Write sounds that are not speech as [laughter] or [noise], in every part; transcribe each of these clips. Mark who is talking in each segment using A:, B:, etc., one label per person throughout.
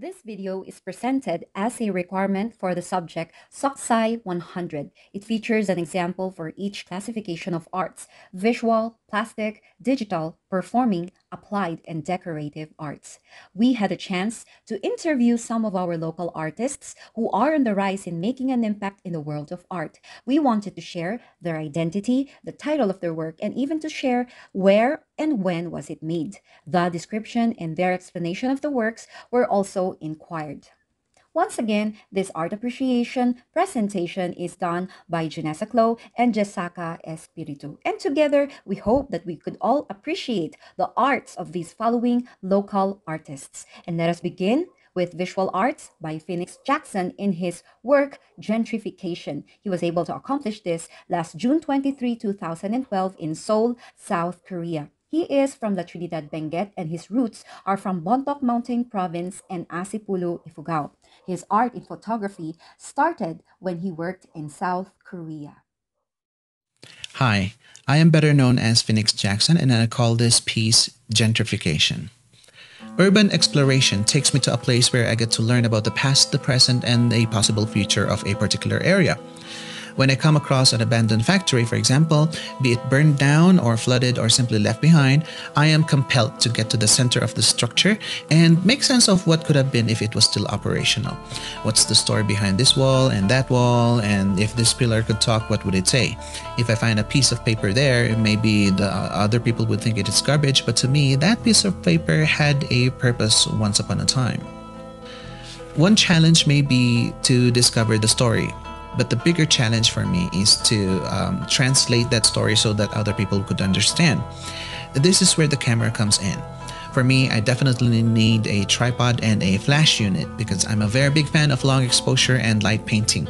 A: This video is presented as a requirement for the subject SOCSI 100. It features an example for each classification of arts, visual, plastic, digital, performing, applied, and decorative arts. We had a chance to interview some of our local artists who are on the rise in making an impact in the world of art. We wanted to share their identity, the title of their work, and even to share where and when was it made. The description and their explanation of the works were also inquired. Once again, this art appreciation presentation is done by Junessa Cloe and Jessaka Espiritu. And together, we hope that we could all appreciate the arts of these following local artists. And let us begin with visual arts by Phoenix Jackson in his work Gentrification. He was able to accomplish this last June 23, 2012 in Seoul, South Korea. He is from the Trinidad Benguet and his roots are from Bontoc Mountain Province and Asipulo, Ifugao. His art in photography started when he worked in South Korea.
B: Hi, I am better known as Phoenix Jackson and I call this piece Gentrification. Urban exploration takes me to a place where I get to learn about the past, the present, and a possible future of a particular area. When I come across an abandoned factory, for example, be it burned down or flooded or simply left behind, I am compelled to get to the center of the structure and make sense of what could have been if it was still operational. What's the story behind this wall and that wall? And if this pillar could talk, what would it say? If I find a piece of paper there, maybe the other people would think it is garbage, but to me, that piece of paper had a purpose once upon a time. One challenge may be to discover the story. But the bigger challenge for me is to um, translate that story so that other people could understand. This is where the camera comes in. For me, I definitely need a tripod and a flash unit because I'm a very big fan of long exposure and light painting.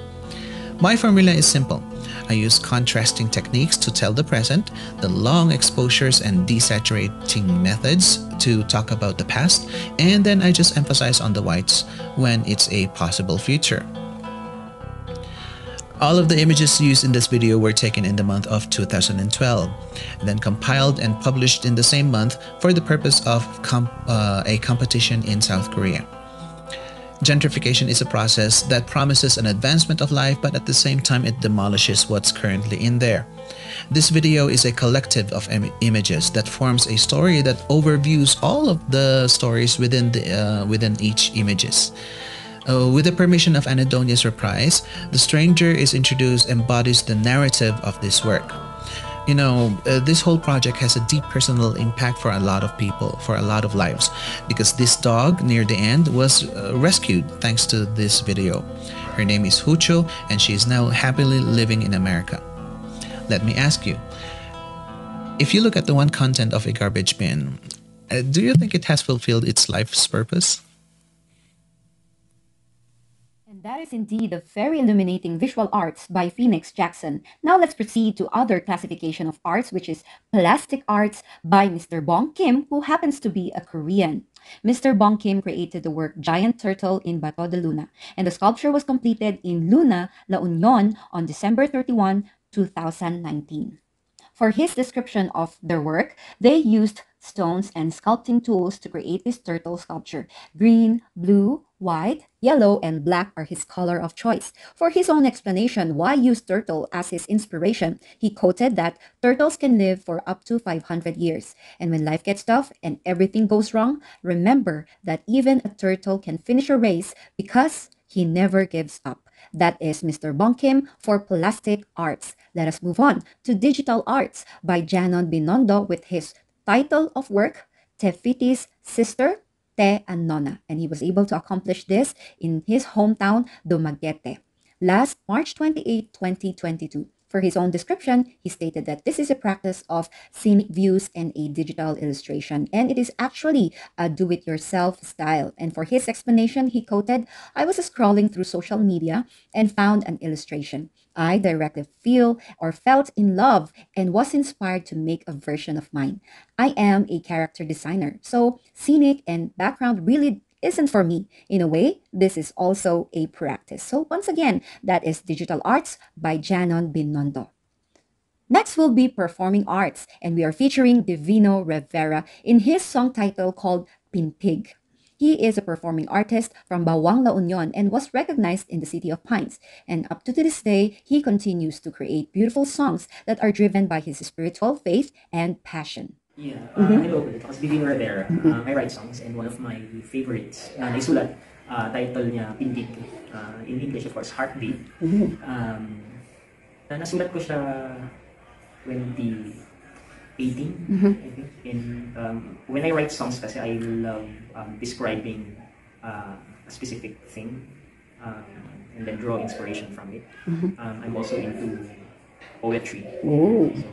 B: My formula is simple. I use contrasting techniques to tell the present, the long exposures and desaturating methods to talk about the past, and then I just emphasize on the whites when it's a possible future. All of the images used in this video were taken in the month of 2012, then compiled and published in the same month for the purpose of comp uh, a competition in South Korea. Gentrification is a process that promises an advancement of life but at the same time it demolishes what's currently in there. This video is a collective of Im images that forms a story that overviews all of the stories within, the, uh, within each images. Uh, with the permission of Anhedonia's reprise, the stranger is introduced embodies the narrative of this work. You know, uh, this whole project has a deep personal impact for a lot of people, for a lot of lives, because this dog near the end was uh, rescued thanks to this video. Her name is Hucho and she is now happily living in America. Let me ask you, if you look at the one content of a garbage bin, uh, do you think it has fulfilled its life's purpose?
A: That is indeed a very illuminating visual arts by Phoenix Jackson. Now let's proceed to other classification of arts, which is plastic arts by Mr. Bong Kim, who happens to be a Korean. Mr. Bong Kim created the work Giant Turtle in Bato de Luna, and the sculpture was completed in Luna, La Union on December 31, 2019. For his description of their work, they used stones and sculpting tools to create this turtle sculpture. Green, blue, white, yellow, and black are his color of choice. For his own explanation why use turtle as his inspiration, he quoted that turtles can live for up to 500 years. And when life gets tough and everything goes wrong, remember that even a turtle can finish a race because he never gives up. That is Mr. Bong Kim for Plastic Arts. Let us move on to Digital Arts by Janon Binondo with his title of work, Te Fiti's Sister, Te and Nona. And he was able to accomplish this in his hometown, Dumaguete, last March 28, 2022. For his own description, he stated that this is a practice of scenic views and a digital illustration, and it is actually a do-it-yourself style. And for his explanation, he quoted, I was scrolling through social media and found an illustration. I directly feel or felt in love and was inspired to make a version of mine. I am a character designer, so scenic and background really isn't for me. In a way, this is also a practice. So once again, that is Digital Arts by Janon Binondo. Next will be Performing Arts, and we are featuring Divino Rivera in his song title called Pintig. He is a performing artist from Bawang La Union and was recognized in the City of Pines. And up to this day, he continues to create beautiful songs that are driven by his spiritual faith and passion.
C: Yeah. Uh, Hello ulit. Ako si Divino Rivera. Uh, I write songs and one of my favorites na naisulat, uh, title niya Pintig. Uh, in English, of course, Heartbeat. Um, na nasulat ko siya 2018, I think. And um, when I write songs kasi, I love um, describing uh, a specific thing um, and then draw inspiration from it. Um, I'm also into poetry.
A: Oh.
C: So,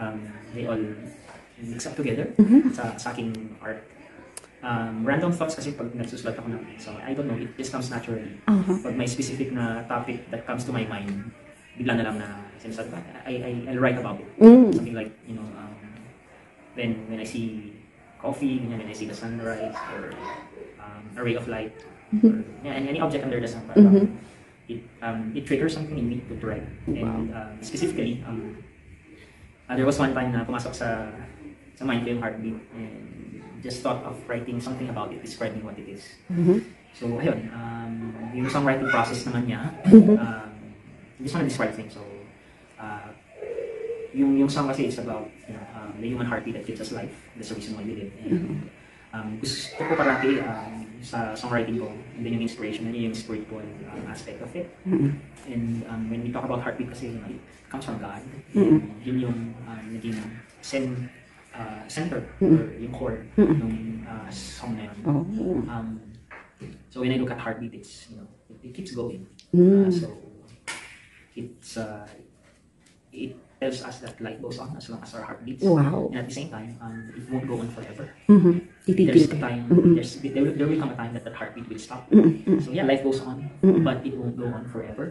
C: um, they all mix up together sa, sa aking art. Um, random thoughts kasi pag nagsusulat ako ng so I don't know, it just comes naturally.
A: Uh-huh.
C: Pag may specific na topic that comes to my mind, bigla na lang na sinasabi ko, I, I, I'll write about it.
A: Mm.
C: Something like, you know, um, when, when I see coffee, when I see the sunrise, or um, a ray of light, or yeah, any, object under the sun, parang it, um, it triggers something in me to write. And um, specifically, um, uh, there was one time na pumasok sa sa mind yung heartbeat and just thought of writing something about it, describing what it is. So, ayun, um, yung songwriting process naman niya, um, just wanna describe things. So, uh, yung, yung song kasi is about you know, um, the human heartbeat that gives us life. That's the reason why we live. And, um, gusto ko parati um, sa songwriting ko, and then yung inspiration, yun yung spiritual um, aspect of it. And um, when we talk about heartbeat kasi, you know, it comes from God. And yun yung um, naging sen, uh, center, or yung core ng uh, song na yun.
A: Oh.
C: Um, so when I look at heartbeat, it's, you know, it, it keeps going. Uh, so it's, uh, it tells us that life goes on as long as our heart beats.
A: Wow.
C: And at the same time, um, it won't go on forever.
A: Mhm.
C: There's a time, there's, there, will, there will come a time that that heartbeat will stop. So yeah, life goes on, but it won't go on forever.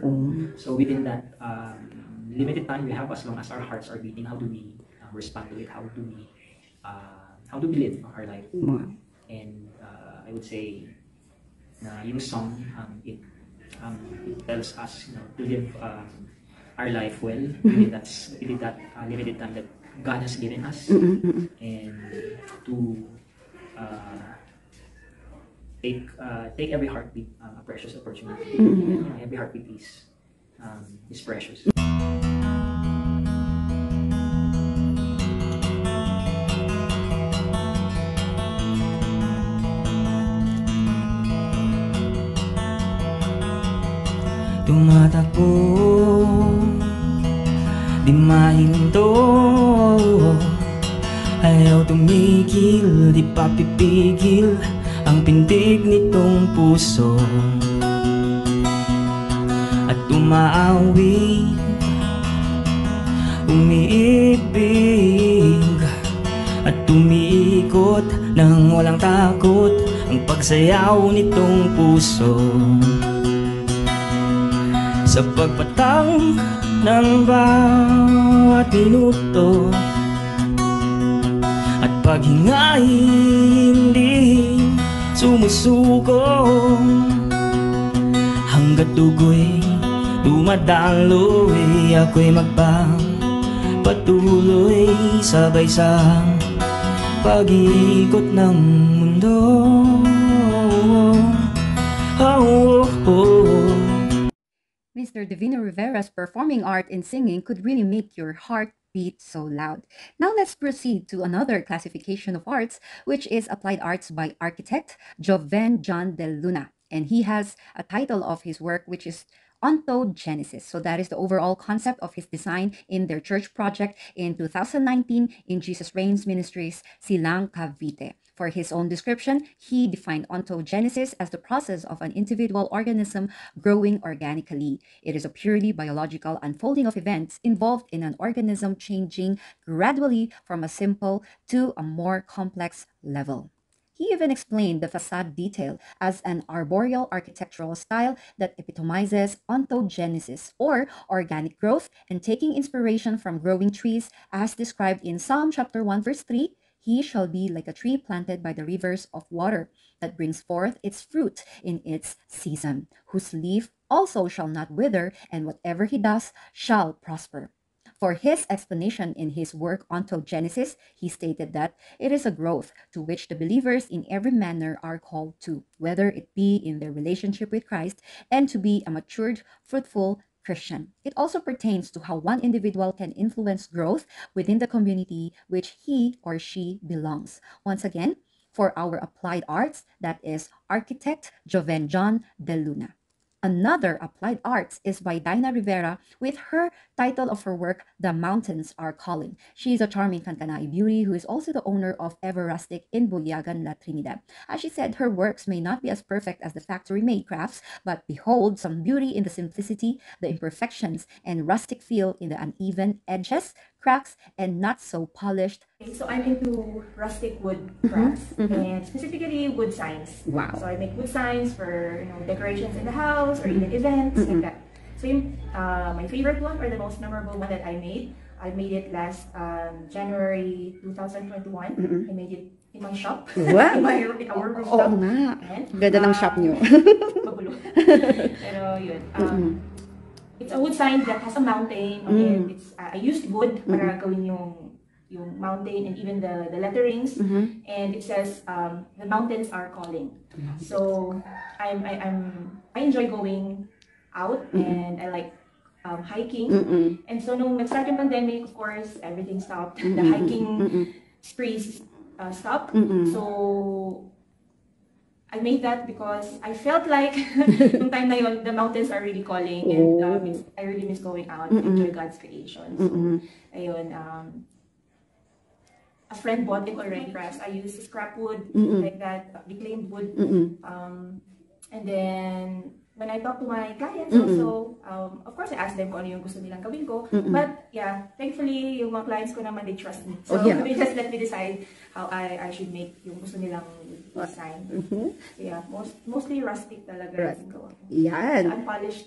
C: So within that um, limited time we have, as long as our hearts are beating, how do we uh, respond to it? How do we, uh, how do we live our life?
A: Wow.
C: And uh, I would say, na yung song, um, it, um, it tells us, you know, to live um, our life well within that, within that uh, limited time that God has given us, and to uh, take uh, take every heartbeat um, a precious opportunity. Every heartbeat is um, is precious.
D: Tumatakbo. Di mahinto. Ayaw tumigil Di pa pipigil Ang pintig nitong puso. At tumaawi Umiibig. At tumiikot Nang walang takot Ang pagsayaw nitong puso sa pagpatang ng bawat minuto At paghingay hindi sumusuko Hanggat dugo'y dumadaloy Ako'y magpapatuloy Sabay sa pag-ikot ng mundo oh, oh, oh.
A: Mr. Divino Rivera's performing art and singing could really make your heart beat so loud. Now let's proceed to another classification of arts, which is applied arts by architect Joven John de Luna. And he has a title of his work, which is Ontogenesis. So that is the overall concept of his design in their church project in 2019 in Jesus Reigns Ministries, Silang Cavite. For his own description, he defined ontogenesis as the process of an individual organism growing organically. It is a purely biological unfolding of events involved in an organism changing gradually from a simple to a more complex level. He even explained the facade detail as an arboreal architectural style that epitomizes ontogenesis, or organic growth, and taking inspiration from growing trees as described in Psalm chapter 1 verse 3, he shall be like a tree planted by the rivers of water that brings forth its fruit in its season, whose leaf also shall not wither, and whatever he does shall prosper. For his explanation in his work Ontogenesis, he stated that it is a growth to which the believers in every manner are called to, whether it be in their relationship with Christ and to be a matured, fruitful Christian. It also pertains to how one individual can influence growth within the community which he or she belongs. Once again, for our applied arts, that is architect Joven John De Luna. Another applied arts is by Dinah Rivera with her title of her work, The Mountains Are Calling. She is a charming Kankanai beauty who is also the owner of Ever Rustic in Buyagan, La Trinidad. As she said, her works may not be as perfect as the factory-made crafts, but behold some beauty in the simplicity, the imperfections, and rustic feel in the uneven edges, cracks, and not so polished
E: So I'm into rustic wood crafts and specifically wood signs.
A: Wow.
E: So I make wood signs for you know decorations in the house or even events like that. So uh, my favorite one or the most memorable one that I made, I made it last um, January 2021. I made it in my shop.
A: Wow. [laughs]
E: in my in our rooftop.
A: Oo nga. Ganda ng
E: Um,
A: shop nyo.
E: magulo. Pero yun. Um, It's a wood sign that has a mountain. And mm. it's, uh, I used wood mm-hmm. para gawin yung yung mountain and even the, the letterings. Mm-hmm. And it says, um, the mountains are calling. Mm-hmm. So I'm, I, I'm, I enjoy going out and I like um, hiking. And so nung nag-start yung pandemic, of course, everything stopped. [laughs] The hiking sprees uh, stopped. So I made that because I felt like [laughs] nung time na yun, the mountains are really calling and um, it's, I really miss going out and enjoy God's creation. So, ayun, um, a friend bought it already for us. I used scrap wood, like that, reclaimed wood. Um, and then, when I talked to my clients also, um, of course, I asked them kung ano yung gusto nilang gawin ko. But, yeah, thankfully, yung mga clients ko naman, they trust me. So,
A: Oh, yeah.
E: they just let me decide how I, I should make yung gusto nilang design. So, yeah, most, mostly rustic talaga yung gawa ko.
A: Yan.
E: Unpolished.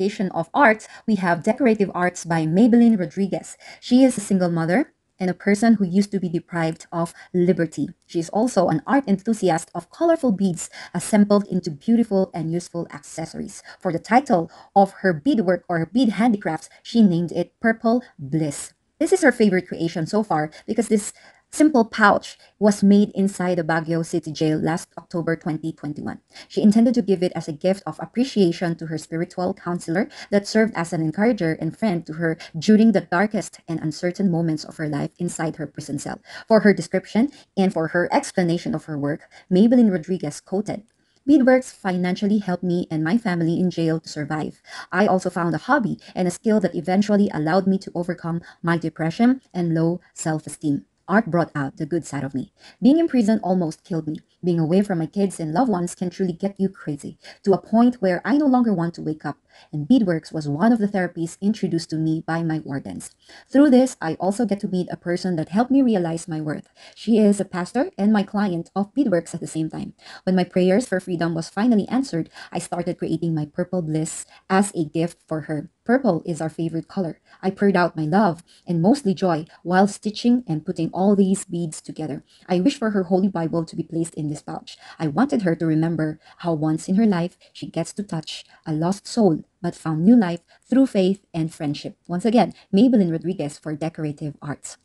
A: Classification of arts, we have decorative arts by Maybelline Rodriguez. She is a single mother and a person who used to be deprived of liberty. She is also an art enthusiast of colorful beads assembled into beautiful and useful accessories. For the title of her beadwork or bead handicrafts, she named it Purple Bliss. This is her favorite creation so far because this simple pouch was made inside the Baguio City Jail last October 2021. She intended to give it as a gift of appreciation to her spiritual counselor that served as an encourager and friend to her during the darkest and uncertain moments of her life inside her prison cell. For her description and for her explanation of her work, Maybelline Rodriguez quoted, Beadworks financially helped me and my family in jail to survive. I also found a hobby and a skill that eventually allowed me to overcome my depression and low self esteem. Art brought out the good side of me. Being in prison almost killed me. Being away from my kids and loved ones can truly get you crazy, to a point where I no longer want to wake up. And beadworks was one of the therapies introduced to me by my wardens. Through this, I also get to meet a person that helped me realize my worth. She is a pastor and my client of beadworks at the same time. When my prayers for freedom was finally answered, I started creating my purple bliss as a gift for her. Purple is our favorite color. I poured out my love and mostly joy while stitching and putting all these beads together. I wish for her Holy Bible to be placed in this pouch. I wanted her to remember how once in her life she gets to touch a lost soul but found new life through faith and friendship. Once again, Maybelline Rodriguez for decorative arts.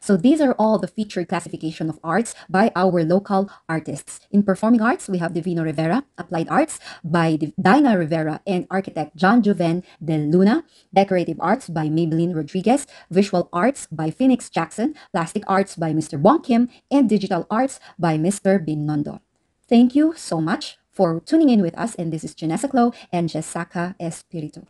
A: So these are all the featured classification of arts by our local artists. In performing arts, we have Divino Rivera, applied arts by Dinah Rivera and architect John Joven de Luna, decorative arts by Maybelline Rodriguez, visual arts by Phoenix Jackson, plastic arts by Mr. Bong Kim, and digital arts by Mr. Binondo. Thank you so much for tuning in with us, and this is Junessa Cloe and Jessaka Espiritu.